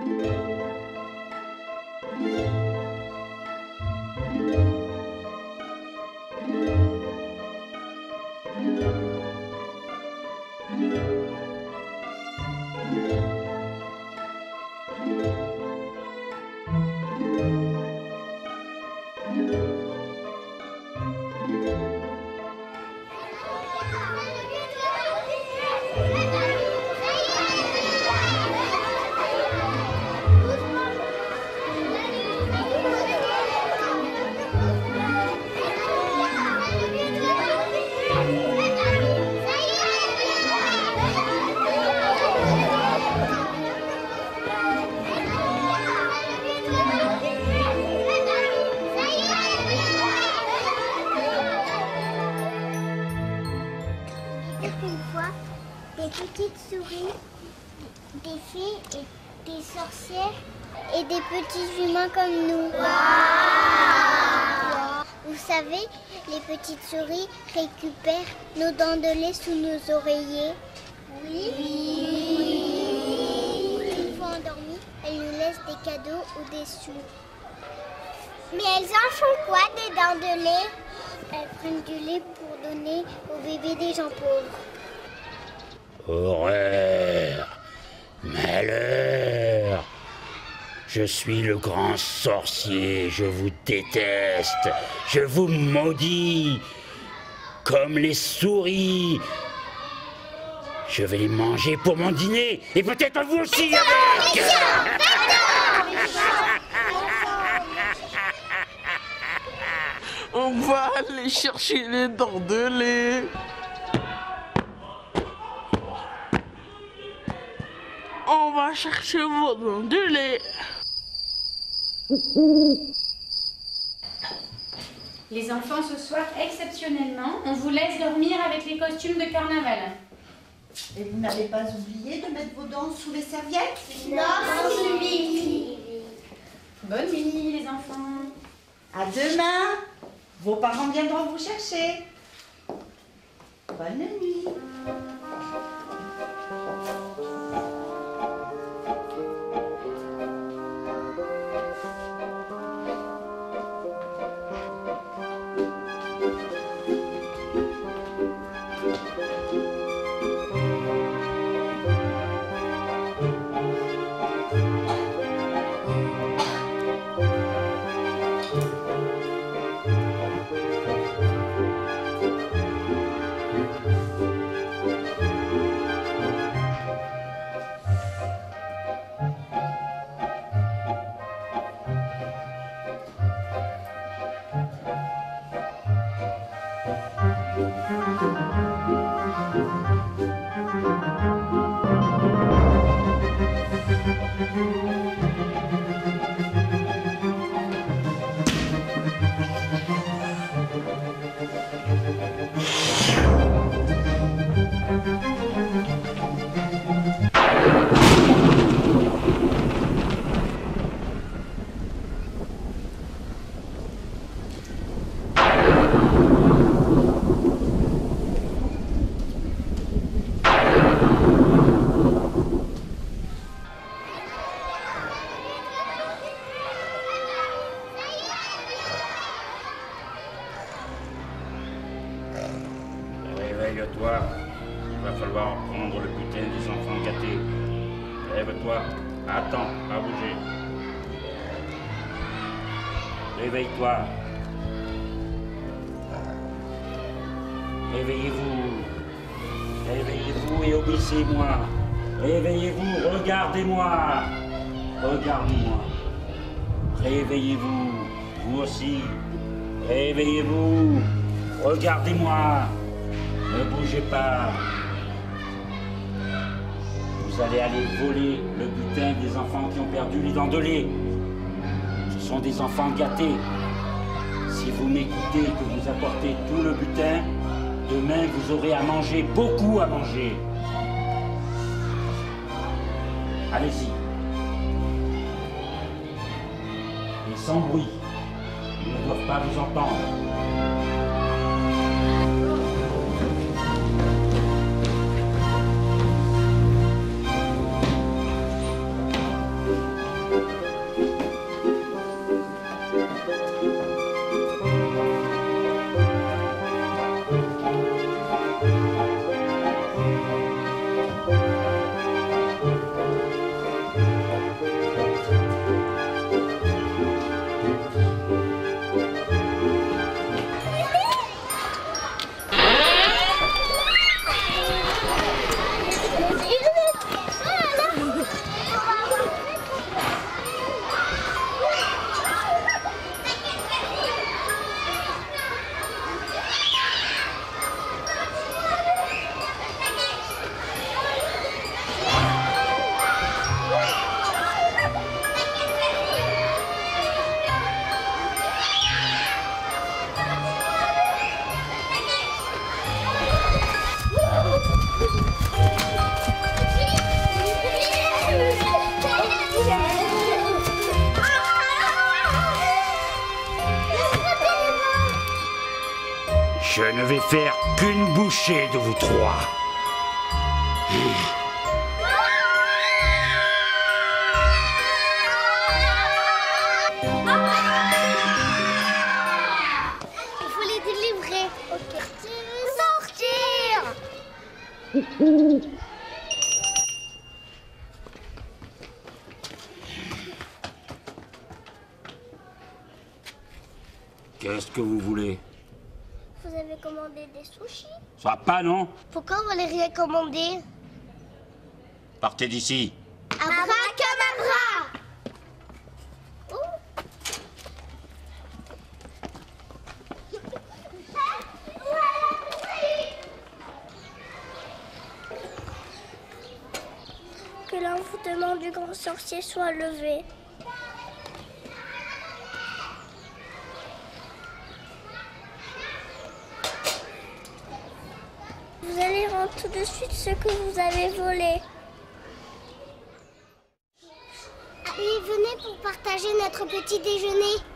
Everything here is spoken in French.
une des fées et des sorcières et des petits humains comme nous. Vous savez, les petites souris récupèrent nos dents de lait sous nos oreillers. Oui. Une fois endormies, elles nous laissent des cadeaux ou des sous. Mais elles en font quoi des dents de lait? Elles prennent du lait pour donner aux bébés des gens pauvres. Horreur Malheur Je suis le grand sorcier, je vous déteste, je vous maudis, comme les souris. Je vais les manger pour mon dîner, et peut-être vous aussi avec On va aller chercher les dents de lait. On va chercher vos dents de lait. Les enfants, ce soir, exceptionnellement, on vous laisse dormir avec les costumes de carnaval. Et vous n'avez pas oublié de mettre vos dents sous les serviettes? Non, oui. Bonne nuit, les enfants. À demain Vos parents viendront vous chercher. Bonne nuit. Il va falloir prendre le butin des enfants gâtés. Lève-toi. Attends, pas bouger. Réveille-toi. Réveillez-vous. Réveillez-vous et obéissez-moi. Réveillez-vous, regardez-moi. Regardez-moi. Réveillez-vous, vous aussi. Réveillez-vous. Regardez-moi. Ne bougez pas. Vous allez aller voler le butin des enfants qui ont perdu les dents de lait. Ce sont des enfants gâtés. Si vous m'écoutez et que vous apportez tout le butin, demain vous aurez à manger, beaucoup à manger. Allez-y. Et sans bruit. Ils ne doivent pas vous entendre. Je ne vais faire qu'une bouchée de vous trois. Il faut les délivrer. Ok. Sortir Qu'est-ce que vous voulez? Vous avez commandé des sushis Ça va pas, non Pourquoi vous les rien commandé Partez d'ici. Abracadabra Oh. Que l'envoûtement du grand sorcier soit levé. Rendre tout de suite ce que vous avez volé. Allez, venez pour partager notre petit déjeuner.